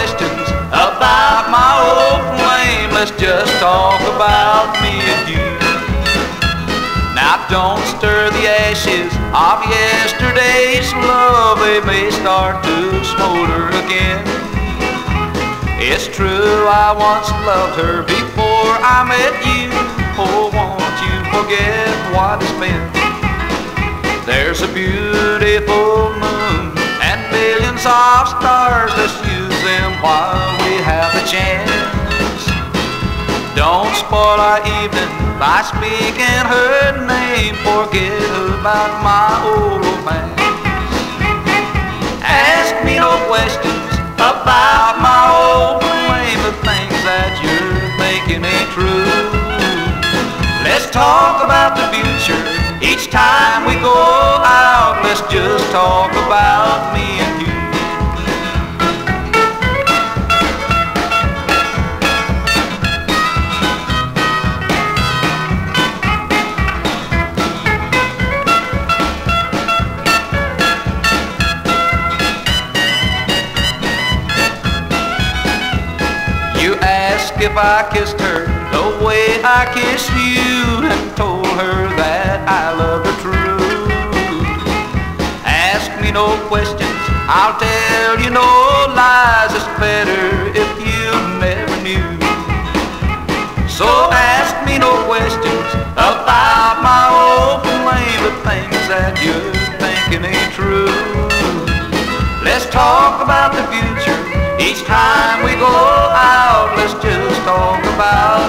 questions about my old flame. Let's just talk about me and you. Now don't stir the ashes of yesterday's love. They may start to smolder again. It's true, I once loved her before I met you. Oh, won't you forget what has been? There's a beautiful millions of stars. Let's use them while we have the chance. Don't spoil our evening by speaking her name. Forget about my old romance. Ask me no questions about my old flame. The things that you're thinking ain't true. Let's talk about the future each time we go out. Let's just talk about me if I kissed her the way I kiss you and told her that I love her true. Ask me no questions, I'll tell you no lies. It's better if you never knew. So ask me no questions about my old flame, the things that you're thinking ain't true. Let's talk about the future each time we go talk about